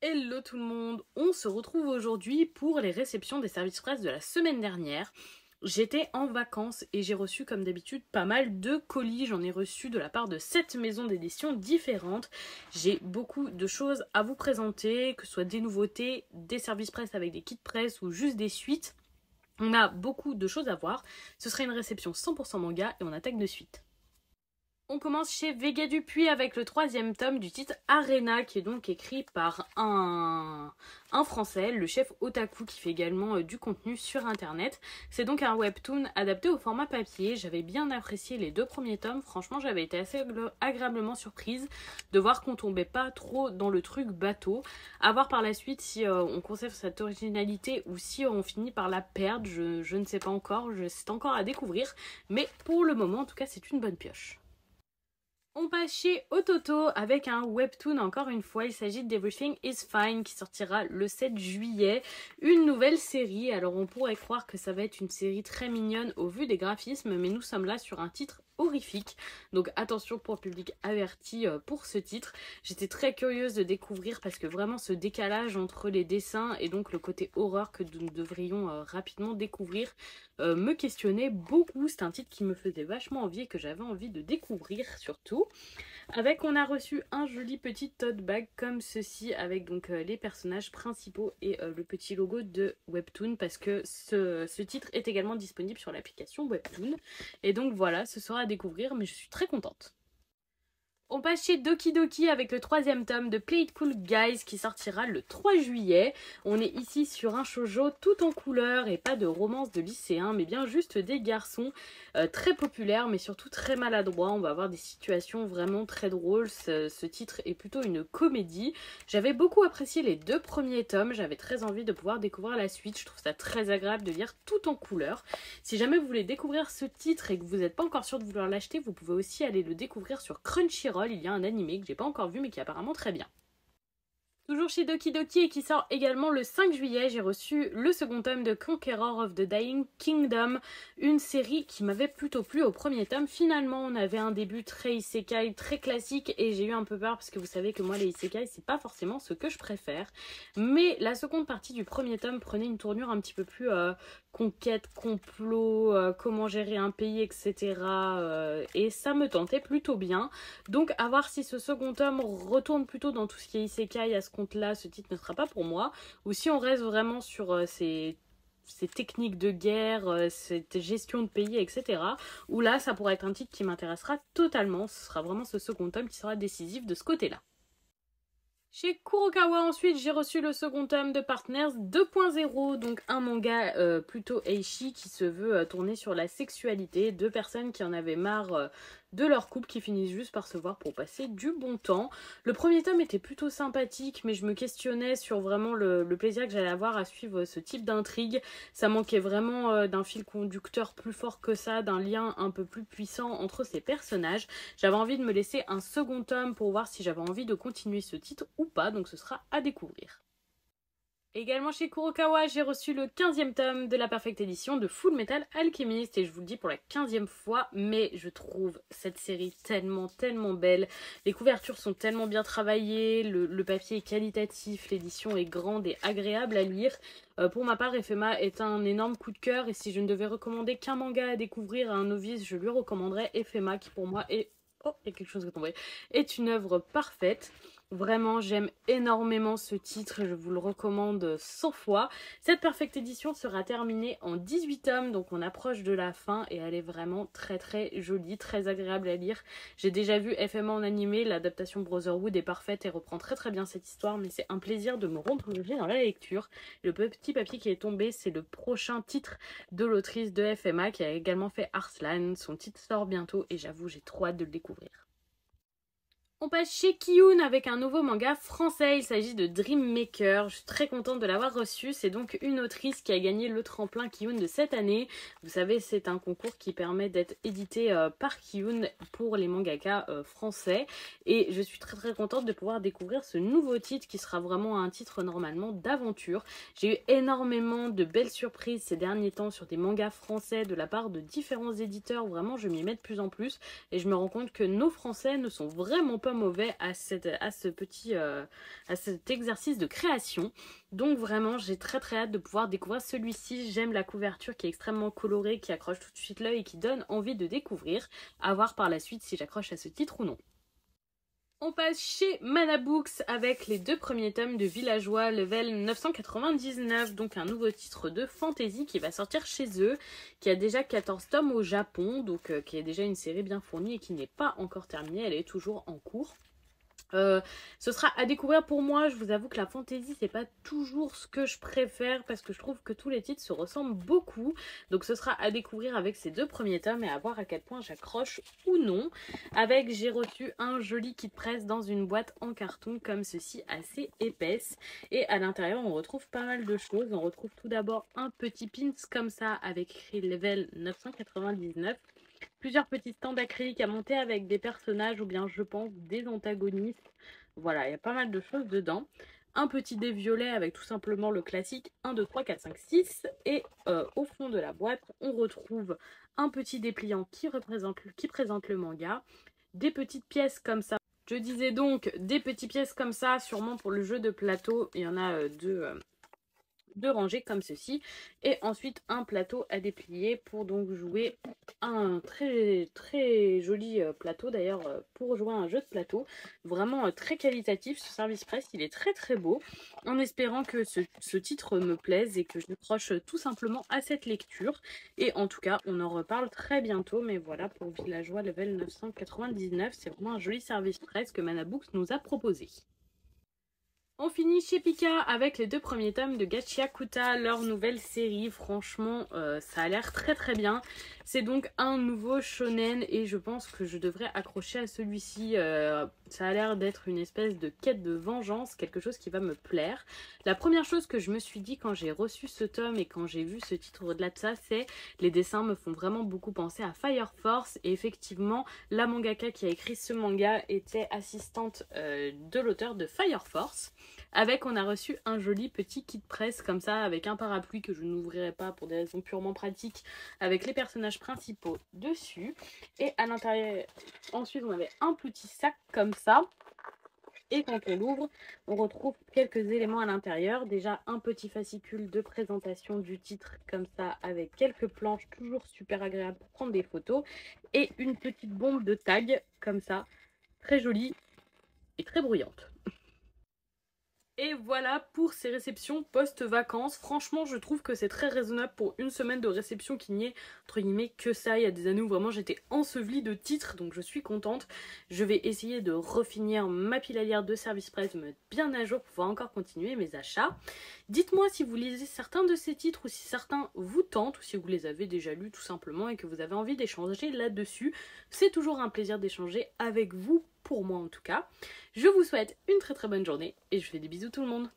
Hello tout le monde, on se retrouve aujourd'hui pour les réceptions des services presse de la semaine dernière. J'étais en vacances et j'ai reçu comme d'habitude pas mal de colis. J'en ai reçu de la part de 7 maisons d'édition différentes. J'ai beaucoup de choses à vous présenter, que ce soit des nouveautés, des services presse avec des kits presse ou juste des suites. On a beaucoup de choses à voir. Ce sera une réception 100% manga et on attaque de suite. On commence chez Vega Dupuis avec le troisième tome du titre Arena qui est donc écrit par un, un français, le chef Otaku qui fait également euh, du contenu sur internet. C'est donc un webtoon adapté au format papier. J'avais bien apprécié les deux premiers tomes. Franchement, j'avais été assez agréablement surprise de voir qu'on tombait pas trop dans le truc bateau. À voir par la suite si euh, on conserve cette originalité ou si on finit par la perdre. Je, je ne sais pas encore. C'est encore à découvrir. Mais pour le moment, en tout cas, c'est une bonne pioche. On passe chez Ototo avec un webtoon encore une fois. Il s'agit d'Everything is Fine qui sortira le 7 juillet. Une nouvelle série. Alors on pourrait croire que ça va être une série très mignonne au vu des graphismes, mais nous sommes là sur un titre horrifique. Donc attention pour le public averti euh, pour ce titre. J'étais très curieuse de découvrir parce que vraiment ce décalage entre les dessins et donc le côté horreur que nous devrions euh, rapidement découvrir euh, me questionnait beaucoup. C'est un titre qui me faisait vachement envie et que j'avais envie de découvrir surtout. Avec, on a reçu un joli petit tote bag comme ceci avec donc les personnages principaux et le petit logo de Webtoon parce que ce, ce titre est également disponible sur l'application Webtoon. Et donc voilà, ce sera découvrir, mais je suis très contente. On passe chez Doki Doki avec le troisième tome de Play It Cool Guys qui sortira le 3 juillet. On est ici sur un shoujo tout en couleur et pas de romance de lycéens mais bien juste des garçons euh, très populaires mais surtout très maladroits. On va avoir des situations vraiment très drôles. Ce, ce titre est plutôt une comédie. J'avais beaucoup apprécié les deux premiers tomes. J'avais très envie de pouvoir découvrir la suite. Je trouve ça très agréable de lire tout en couleur. Si jamais vous voulez découvrir ce titre et que vous n'êtes pas encore sûr de vouloir l'acheter, vous pouvez aussi aller le découvrir sur Crunchyroll il y a un animé que j'ai pas encore vu mais qui est apparemment très bien. Toujours chez Doki Doki et qui sort également le 5 juillet, j'ai reçu le second tome de Conqueror of the Dying Kingdom, une série qui m'avait plutôt plu au premier tome. Finalement, on avait un début très isekai, très classique et j'ai eu un peu peur parce que vous savez que moi les isekai c'est pas forcément ce que je préfère. Mais la seconde partie du premier tome prenait une tournure un petit peu plus euh, conquête, complot, euh, comment gérer un pays, etc. Euh, et ça me tentait plutôt bien. Donc à voir si ce second tome retourne plutôt dans tout ce qui est isekai à ce là ce titre ne sera pas pour moi. Ou si on reste vraiment sur euh, ces techniques de guerre, euh, cette gestion de pays, etc. Ou là, ça pourrait être un titre qui m'intéressera totalement. Ce sera vraiment ce second tome qui sera décisif de ce côté-là. Chez Kurokawa ensuite j'ai reçu le second tome de Partners 2.0 donc un manga euh, plutôt eishi qui se veut tourner sur la sexualité, deux personnes qui en avaient marre de leur couple qui finissent juste par se voir pour passer du bon temps. Le premier tome était plutôt sympathique, mais je me questionnais sur vraiment le, plaisir que j'allais avoir à suivre ce type d'intrigue. Ça manquait vraiment euh, d'un fil conducteur plus fort que ça, d'un lien un peu plus puissant entre ces personnages. J'avais envie de me laisser un second tome pour voir si j'avais envie de continuer ce titre ou pas, donc ce sera à découvrir. Également chez Kurokawa, j'ai reçu le 15e tome de la Perfect Edition de Full Metal Alchemist et je vous le dis pour la 15e fois, mais je trouve cette série tellement, tellement belle. Les couvertures sont tellement bien travaillées, le, papier est qualitatif, l'édition est grande et agréable à lire. Euh, pour ma part, FMA est un énorme coup de cœur et si je ne devais recommander qu'un manga à découvrir à un novice, je lui recommanderais FMA qui pour moi est... Oh, il y a quelque chose qui est tombé. Est une œuvre parfaite. Vraiment, j'aime énormément ce titre, je vous le recommande 100 fois. Cette Perfect Edition sera terminée en 18 tomes, donc on approche de la fin et elle est vraiment très très jolie, très agréable à lire. J'ai déjà vu FMA en animé, l'adaptation Brotherhood est parfaite et reprend très très bien cette histoire, mais c'est un plaisir de me replonger dans la lecture. Le petit papier qui est tombé, c'est le prochain titre de l'autrice de FMA qui a également fait Arslan. Son titre sort bientôt et j'avoue, j'ai trop hâte de le découvrir. On passe chez Kiyun avec un nouveau manga français. Il s'agit de Dream Maker. Je suis très contente de l'avoir reçu. C'est donc une autrice qui a gagné le tremplin Kiyun de cette année. Vous savez, c'est un concours qui permet d'être édité euh, par Kiyun pour les mangakas euh, français. Et je suis très très contente de pouvoir découvrir ce nouveau titre qui sera vraiment un titre normalement d'aventure. J'ai eu énormément de belles surprises ces derniers temps sur des mangas français de la part de différents éditeurs. Vraiment, je m'y mets de plus en plus. Et je me rends compte que nos français ne sont vraiment pas mauvais à, cette, à, ce petit, euh, à cet exercice de création. Donc vraiment, j'ai très très hâte de pouvoir découvrir celui-ci. J'aime la couverture qui est extrêmement colorée, qui accroche tout de suite l'œil et qui donne envie de découvrir. À voir par la suite si j'accroche à ce titre ou non. On passe chez Manabooks avec les deux premiers tomes de Villageois level 999, donc un nouveau titre de fantasy qui va sortir chez eux, qui a déjà 14 tomes au Japon, donc euh, qui est déjà une série bien fournie et qui n'est pas encore terminée, elle est toujours en cours. Euh, ce sera à découvrir pour moi. Je vous avoue que la fantasy, c'est pas toujours ce que je préfère parce que je trouve que tous les titres se ressemblent beaucoup. Donc ce sera à découvrir avec ces deux premiers tomes et à voir à quel point j'accroche ou non. Avec, j'ai reçu un joli kit presse dans une boîte en carton comme ceci, assez épaisse. Et à l'intérieur, on retrouve pas mal de choses. On retrouve tout d'abord un petit pins comme ça avec level 999 plusieurs petits stands acryliques à monter avec des personnages ou bien je pense des antagonistes. Voilà, il y a pas mal de choses dedans. Un petit dé violet avec tout simplement le classique 1, 2, 3, 4, 5, 6. Et euh, au fond de la boîte, on retrouve un petit dépliant qui, représente, présente le manga. Des petites pièces comme ça. Je disais donc des petites pièces comme ça, sûrement pour le jeu de plateau. Il y en a euh, deux, euh, de rangées comme ceci. Et ensuite un plateau à déplier pour donc jouer un très très joli euh, plateau d'ailleurs euh, pour jouer un jeu de plateau. Vraiment euh, très qualitatif ce service presse, il est très très beau. En espérant que ce, titre me plaise et que je croche tout simplement à cette lecture. Et en tout cas on en reparle très bientôt. Mais voilà pour Villageois level 999, c'est vraiment un joli service presse que Manabooks nous a proposé. On finit chez Pika avec les deux premiers tomes de Gachiakuta, leur nouvelle série. Franchement, euh, ça a l'air très très bien. C'est donc un nouveau shonen et je pense que je devrais accrocher à celui-ci. Euh, ça a l'air d'être une espèce de quête de vengeance, quelque chose qui va me plaire. La première chose que je me suis dit quand j'ai reçu ce tome et quand j'ai vu ce titre au-delà de ça, c'est les dessins me font vraiment beaucoup penser à Fire Force. Et effectivement, la mangaka qui a écrit ce manga était assistante euh, de l'auteur de Fire Force. Avec, on a reçu un joli petit kit presse comme ça, avec un parapluie que je n'ouvrirai pas pour des raisons purement pratiques, avec les personnages principaux dessus. Et à l'intérieur, ensuite, on avait un petit sac comme ça. Et quand on l'ouvre, on retrouve quelques éléments à l'intérieur. Déjà un petit fascicule de présentation du titre comme ça avec quelques planches toujours super agréables pour prendre des photos. Et une petite bombe de tag comme ça, très jolie et très bruyante. Et voilà pour ces réceptions post-vacances. Franchement, je trouve que c'est très raisonnable pour une semaine de réception qui n'y ait, entre guillemets, que ça. Il y a des années où vraiment j'étais ensevelie de titres, donc je suis contente. Je vais essayer de refinir ma pile à lire de service presse, me mettre bien à jour pour pouvoir encore continuer mes achats. Dites-moi si vous lisez certains de ces titres ou si certains vous tentent ou si vous les avez déjà lus tout simplement et que vous avez envie d'échanger là-dessus. C'est toujours un plaisir d'échanger avec vous pour moi en tout cas. Je vous souhaite une très très bonne journée et je fais des bisous tout le monde.